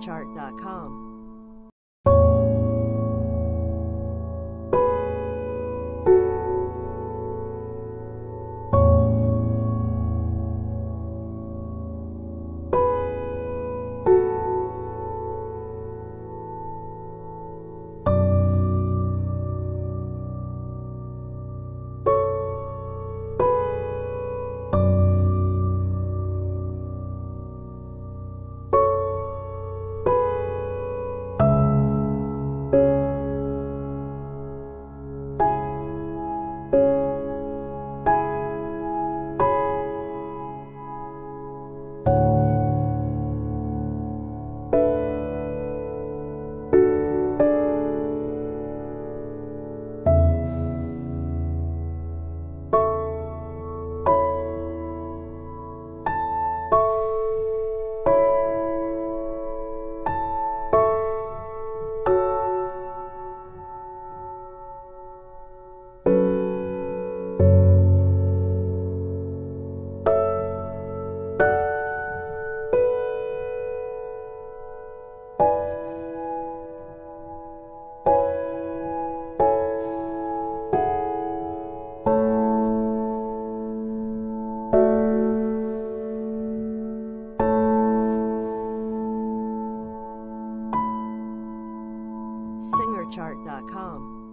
SingerChart.com. SingerChart.com.